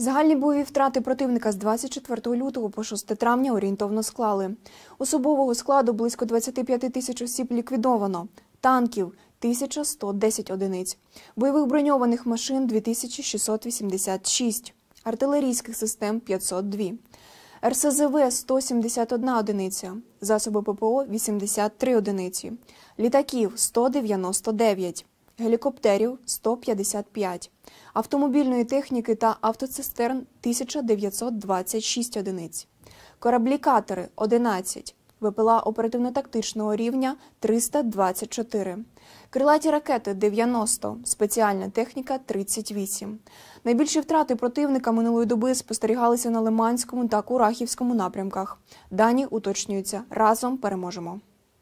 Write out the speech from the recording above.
Загальні бойові втрати противника з 24 лютого по 6 травня орієнтовно склали. Особового складу близько 25 тисяч осіб ліквідовано, танків 1110 одиниць, бойових броньованих машин 2686, артилерійських систем 502, РСЗВ 171 одиниця, засоби ППО 83 одиниці, літаків 199, гелікоптерів 155, автомобільної техніки та автоцистерн 1926 одиниць, кораблі-катери 11, ВПЛА оперативно-тактичного рівня 324, крилаті ракети 90, спеціальна техніка 38. Найбільші втрати противника минулої доби спостерігалися на Лиманському та Курахівському напрямках. Дані уточнюються. Разом переможемо.